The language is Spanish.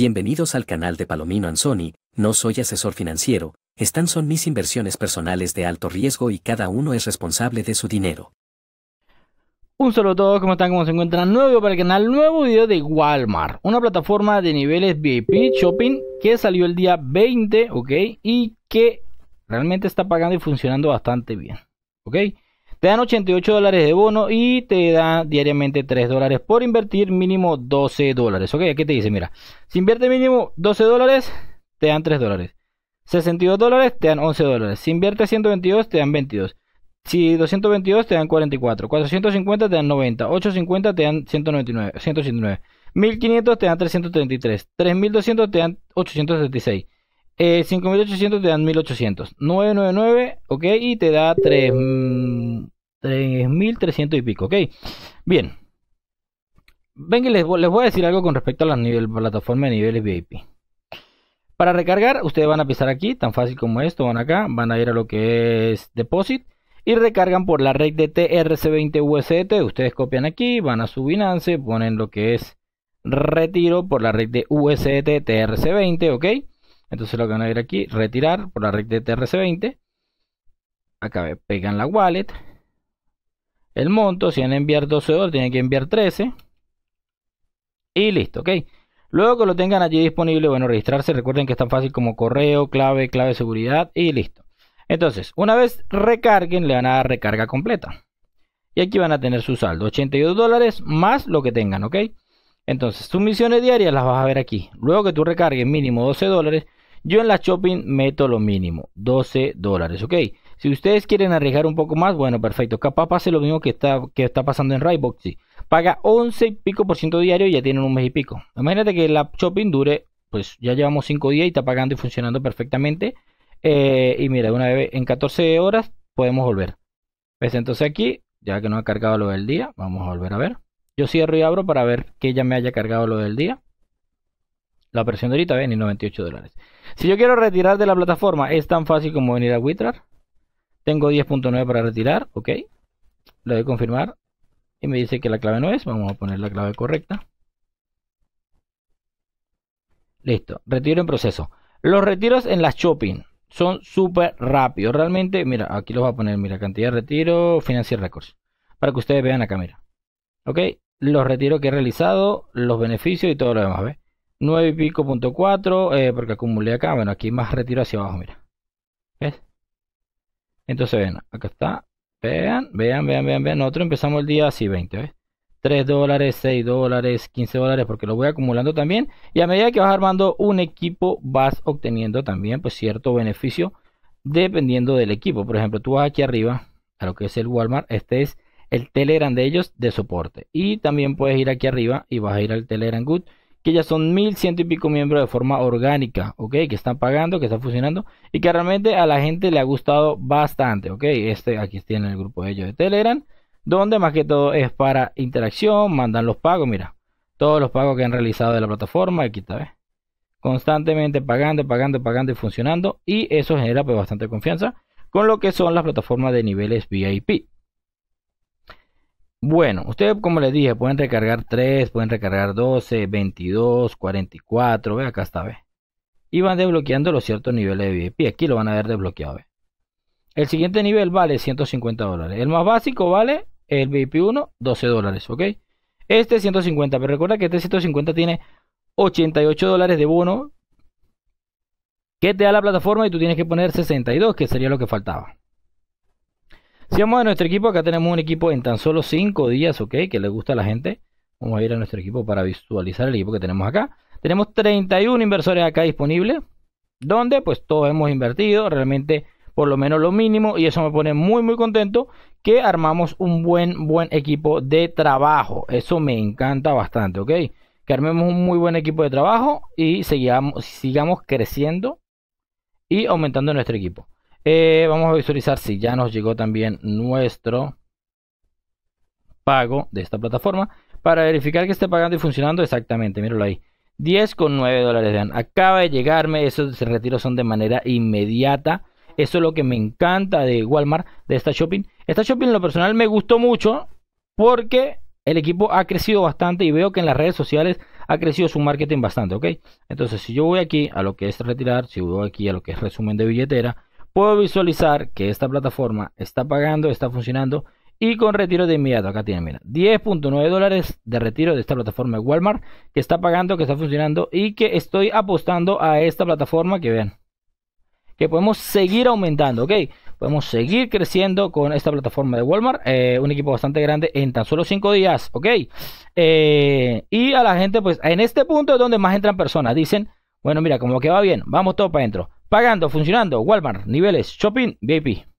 Bienvenidos al canal de Palomino Anzoni, no soy asesor financiero, están son mis inversiones personales de alto riesgo y cada uno es responsable de su dinero. Un saludo a todos, ¿cómo están? ¿Cómo se encuentran? Nuevo para el canal, nuevo video de Walmart, una plataforma de niveles VIP Shopping que salió el día 20, ¿ok? Y que realmente está pagando y funcionando bastante bien, ¿ok? Te dan 88 dólares de bono y te da diariamente 3 dólares por invertir mínimo 12 dólares. Ok, aquí te dice, mira, si invierte mínimo 12 dólares, te dan 3 dólares. 62 dólares, te dan 11 dólares. Si invierte 122, te dan 22. Si 222, te dan 44. 450, te dan 90. 850, te dan 199. 189. 1500, te dan 333. 3200, te dan 876. Eh, 5800 te dan 1800. 999, ok, y te da 3, 3300 y pico, ok. Bien. Venga, les, les voy a decir algo con respecto a la nivel, plataforma de niveles VIP. Para recargar, ustedes van a pisar aquí, tan fácil como esto, van acá, van a ir a lo que es Deposit y recargan por la red de TRC20 USDT. Ustedes copian aquí, van a su Binance, ponen lo que es retiro por la red de USDT TRC20, ok. Entonces lo que van a ir aquí, retirar por la red de TRC20. Acá pegan la wallet. El monto, si van a enviar 12 dólares, tienen que enviar 13. Y listo, ok. Luego que lo tengan allí disponible, bueno, registrarse. Recuerden que es tan fácil como correo, clave, clave de seguridad y listo. Entonces, una vez recarguen, le van a dar recarga completa. Y aquí van a tener su saldo, 82 dólares más lo que tengan, ¿ok? Entonces, tus misiones diarias las vas a ver aquí. Luego que tú recargues mínimo 12 dólares, yo en la shopping meto lo mínimo, 12 dólares, ¿ok? Si ustedes quieren arriesgar un poco más, bueno, perfecto. Capaz pase lo mismo que está, que está pasando en Rybox. Paga 11 y pico por ciento diario y ya tienen un mes y pico. Imagínate que la shopping dure, pues ya llevamos 5 días y está pagando y funcionando perfectamente. Eh, y mira, una vez en 14 horas podemos volver. Pues entonces aquí, ya que no ha cargado lo del día, vamos a volver a ver. Yo cierro y abro para ver que ya me haya cargado lo del día. La operación de ahorita ven y 98 dólares. Si yo quiero retirar de la plataforma, es tan fácil como venir a Witrar. Tengo 10.9 para retirar, ok. Le doy a confirmar. Y me dice que la clave no es. Vamos a poner la clave correcta. Listo. Retiro en proceso. Los retiros en la shopping son súper rápidos. Realmente, mira, aquí los voy a poner. Mira, cantidad de retiro, Financial Records. Para que ustedes vean acá, mira. Ok. Los retiros que he realizado, los beneficios y todo lo demás, ¿ves? 9 y pico punto 4, eh, porque acumulé acá, bueno, aquí más retiro hacia abajo, mira. ¿Ves? Entonces ven, acá está. Vean, vean, vean, vean, vean. Nosotros empezamos el día así, 20, ¿ves? 3 dólares, 6 dólares, 15 dólares, porque lo voy acumulando también. Y a medida que vas armando un equipo, vas obteniendo también, pues, cierto beneficio dependiendo del equipo. Por ejemplo, tú vas aquí arriba, a lo que es el Walmart, este es el Telegram de ellos de soporte. Y también puedes ir aquí arriba y vas a ir al Telegram Good que ya son mil ciento y pico miembros de forma orgánica, ¿ok? Que están pagando, que están funcionando y que realmente a la gente le ha gustado bastante, ¿ok? Este, aquí tiene el grupo de ellos de Telegram, donde más que todo es para interacción, mandan los pagos, mira, todos los pagos que han realizado de la plataforma, aquí está. Constantemente pagando, pagando, pagando y funcionando y eso genera pues bastante confianza con lo que son las plataformas de niveles VIP. Bueno, ustedes como les dije, pueden recargar 3, pueden recargar 12, 22, 44, ve acá está, ve. Y van desbloqueando los ciertos niveles de VIP. Aquí lo van a ver desbloqueado, ve. El siguiente nivel vale 150 dólares. El más básico vale el VIP 1, 12 dólares, ¿ok? Este 150, pero recuerda que este 150 tiene 88 dólares de bono que te da la plataforma y tú tienes que poner 62, que sería lo que faltaba. Si vamos a nuestro equipo, acá tenemos un equipo en tan solo 5 días, ok, que le gusta a la gente. Vamos a ir a nuestro equipo para visualizar el equipo que tenemos acá. Tenemos 31 inversores acá disponibles, donde pues todos hemos invertido realmente por lo menos lo mínimo y eso me pone muy muy contento que armamos un buen buen equipo de trabajo. Eso me encanta bastante, ok. Que armemos un muy buen equipo de trabajo y sigamos, sigamos creciendo y aumentando nuestro equipo. Eh, vamos a visualizar si ya nos llegó también nuestro pago de esta plataforma para verificar que esté pagando y funcionando exactamente. Míralo ahí. 10,9 dólares de Acaba de llegarme. Esos retiros son de manera inmediata. Eso es lo que me encanta de Walmart, de esta shopping. Esta shopping en lo personal me gustó mucho porque el equipo ha crecido bastante y veo que en las redes sociales ha crecido su marketing bastante, ¿ok? Entonces, si yo voy aquí a lo que es retirar, si voy aquí a lo que es resumen de billetera, puedo visualizar que esta plataforma está pagando, está funcionando y con retiro de inmediato. Acá tienen, mira, 10.9 dólares de retiro de esta plataforma de Walmart que está pagando, que está funcionando y que estoy apostando a esta plataforma que vean que podemos seguir aumentando, ¿ok? Podemos seguir creciendo con esta plataforma de Walmart, eh, un equipo bastante grande en tan solo 5 días, ¿ok? Eh, y a la gente, pues en este punto es donde más entran personas, dicen, bueno, mira, como que va bien, vamos todo para adentro. Pagando, funcionando, Walmart, niveles, shopping, VIP.